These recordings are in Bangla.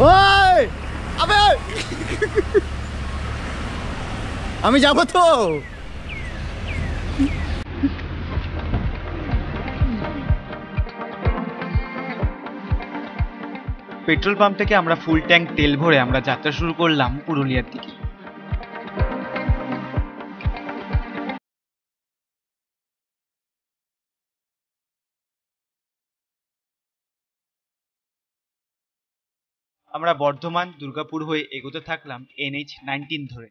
ওই, আবে! আমি যাব তো। পেট্রোল পাম্প থেকে আমরা ফুল ট্যাঙ্ক তেল ভরে আমরা যাত্রা শুরু করলাম পুরুলিয়ার দিকে। আমরা বর্ধমান দুর্গাপুর হয়ে এগোতে থাকলাম এনএইচ নাইনটিন ধরে।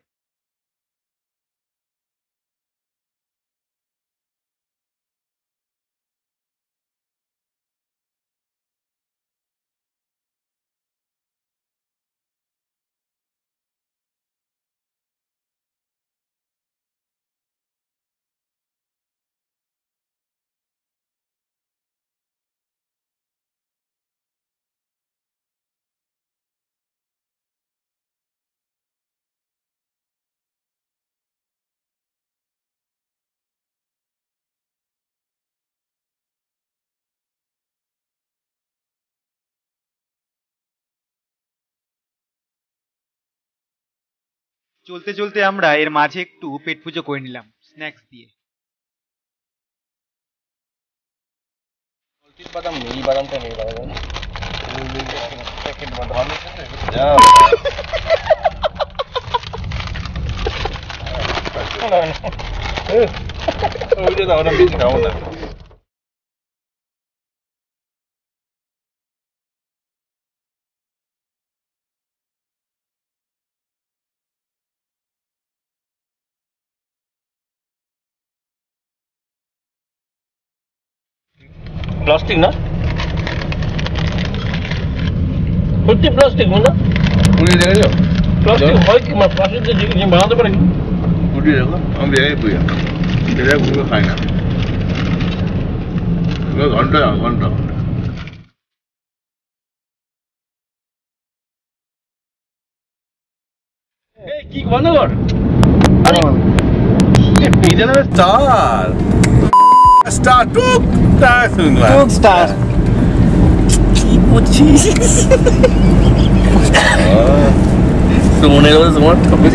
চলতে চলতে আমরা এর মাঝে একটু পেট পুজো করে নিলাম স্ন্যাক্স দিয়ে। বাদাম নেই এই বাদামটা নেই বাদাম। প্যাকেট বাদাম ওইটা দাও না বেশি খাব না। প্লাস্টিক না? সত্যি প্লাস্টিক না পুরি দেখেছ? প্লাস্টিক হয় কি? মানে প্লাস্টিক দিয়ে জিনিস বানাতে পারে কি? পুরি দেখো আমি দেখে পুরি এটা পুরো খাই না। ঘণ্টা ঘণ্টা। এই কি বন্ধ কর পিজনের star. স্টার টুক স্টার শুনলাম টুক স্টার কি করছিস তো মনে হলো তোমার ঠকে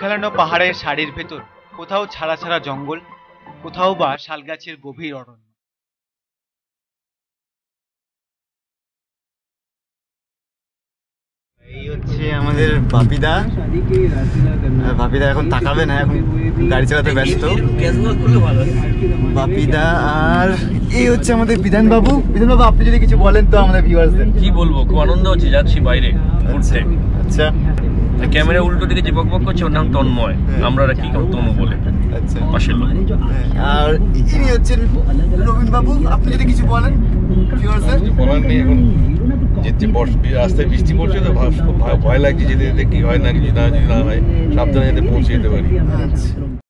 খেলানো পাহাড়ের শাড়ির ভেতর কোথাও ছাড়া ছাড়া জঙ্গল কোথাও বা শালগাছের গভীর অরণ্য। এই হচ্ছে আমাদের বাপিদা বাপিদা এখন তাকাবে না এখন গাড়ি চালাতে ব্যস্ত। বাপিদা আর এই হচ্ছে আমাদের বিধান বাবু বিধান বাবু আপনি যদি কিছু বলেন তো আমাদের ভিউয়ার্সদের কি বলব খুব আনন্দ হচ্ছে যাচ্ছি বাইরে ঘুরতে। আচ্ছা। ক্যামেরা উল্টো দিকে যে বক বক করছে ওর নাম তন্ময়। আমরা কি কি তনু বলে। আচ্ছা। পাশের লোক। আর ইনি হচ্ছেন রবীন বাবু আপনি যদি কিছু বলেন ভিউয়ার্সদের বলার নেই এখন। যেতে রাস্তায় বৃষ্টি পড়ছে তো ভাব- খুব ভয়- ভয় লাগছে যেতে যেতে কি হয় না কিছু না যদি না হয় সাবধানে যাতে পৌঁছে যেতে পারি। আচ্ছা।